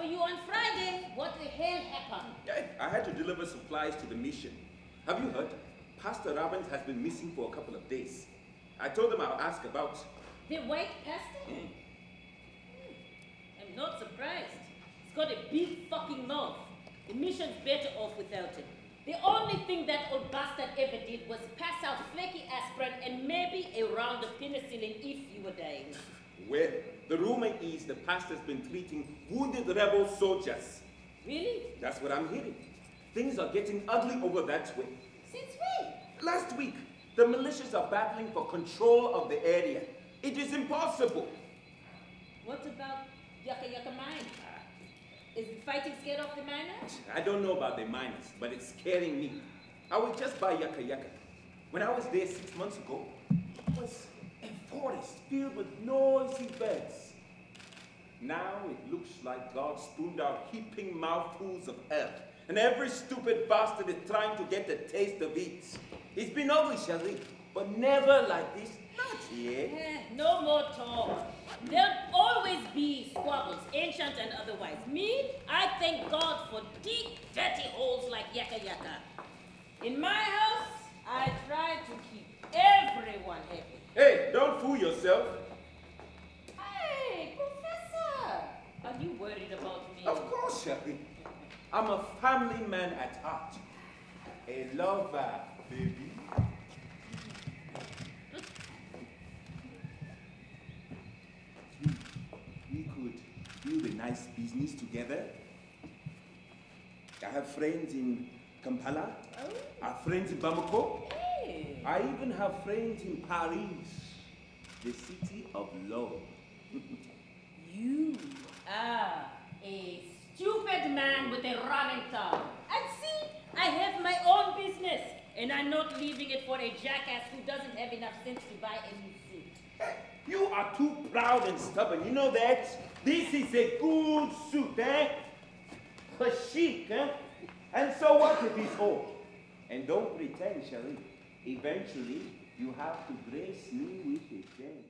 for you on Friday. What the hell happened? Yeah, I had to deliver supplies to the mission. Have you heard? Pastor Robbins has been missing for a couple of days. I told him I'll ask about. The white pastor? Mm. I'm not surprised. He's got a big fucking mouth. The mission's better off without him. The only thing that old bastard ever did was pass out flaky aspirin and maybe a round of penicillin if you were dying. Well, rumor is the pastor's been treating wounded rebel soldiers. Really? That's what I'm hearing. Things are getting ugly over that way. Since when? Last week, the militias are battling for control of the area. It is impossible. What about Yaka Yaka Mine? Is the fighting scared of the miners? I don't know about the miners, but it's scaring me. I was just by Yaka Yaka. When I was there six months ago, it was a forest filled with noisy birds. Now it looks like God spooned out heaping mouthfuls of earth, and every stupid bastard is trying to get a taste of it. It's been ugly, Cherie, but never like this. Not yet. Eh, no more talk. There'll always be squabbles, ancient and otherwise. Me, I thank God for deep, dirty holes like Yaka Yaka. In my house, I try to keep everyone happy. Hey, don't fool yourself. You worried about me? Of course, Cherie. I'm a family man at heart. A lover, baby. we, we could build a nice business together. I have friends in Kampala. Oh, I have friends in Bamako. hey. I even have friends in Paris, the city of love. You are a stupid man with a running tongue. And see, I have my own business, and I'm not leaving it for a jackass who doesn't have enough sense to buy a new suit. You are too proud and stubborn. You know that? This is a good suit, eh? A chic, eh? And so what if he's old? And don't pretend, Cherie. Eventually, you have to grace me with a chain.